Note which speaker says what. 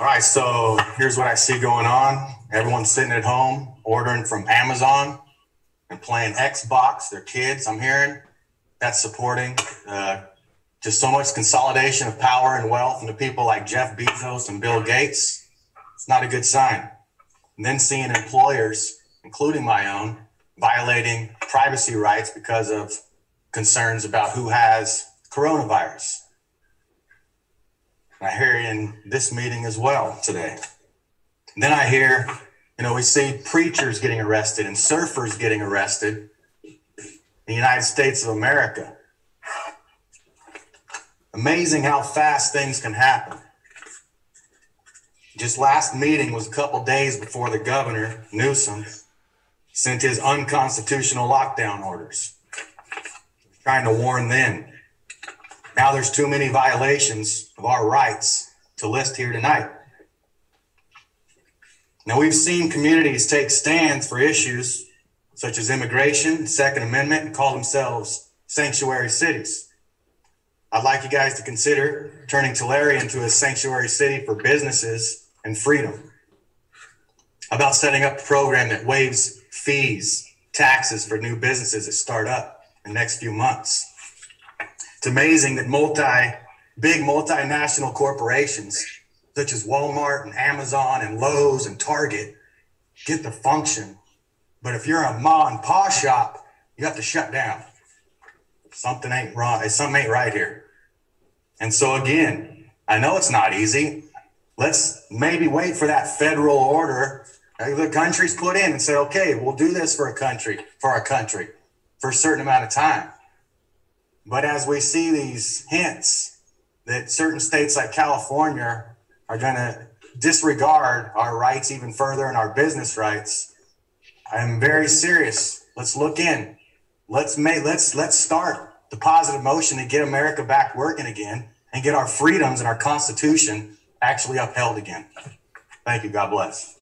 Speaker 1: All right, so here's what I see going on. Everyone's sitting at home ordering from Amazon and playing Xbox. Their kids, I'm hearing, that's supporting uh, just so much consolidation of power and wealth into people like Jeff Bezos and Bill Gates. It's not a good sign. And then seeing employers, including my own, violating privacy rights because of concerns about who has coronavirus. I hear in this meeting as well today. And then I hear, you know, we see preachers getting arrested and surfers getting arrested in the United States of America. Amazing how fast things can happen. Just last meeting was a couple days before the governor, Newsom, sent his unconstitutional lockdown orders. Trying to warn then. Now there's too many violations of our rights to list here tonight. Now we've seen communities take stands for issues such as immigration, Second Amendment, and call themselves sanctuary cities. I'd like you guys to consider turning Tulare into a sanctuary city for businesses and freedom. About setting up a program that waives fees, taxes for new businesses that start up in the next few months? It's amazing that multi, big multinational corporations such as Walmart and Amazon and Lowe's and Target get the function. But if you're a ma and pa shop, you have to shut down. Something ain't wrong. Something ain't right here. And so again, I know it's not easy. Let's maybe wait for that federal order the country's put in and say, okay, we'll do this for a country, for our country, for a certain amount of time. But as we see these hints that certain states like California are going to disregard our rights even further and our business rights, I'm very serious. Let's look in. Let's make let's let's start the positive motion to get America back working again and get our freedoms and our constitution actually upheld again. Thank you. God bless.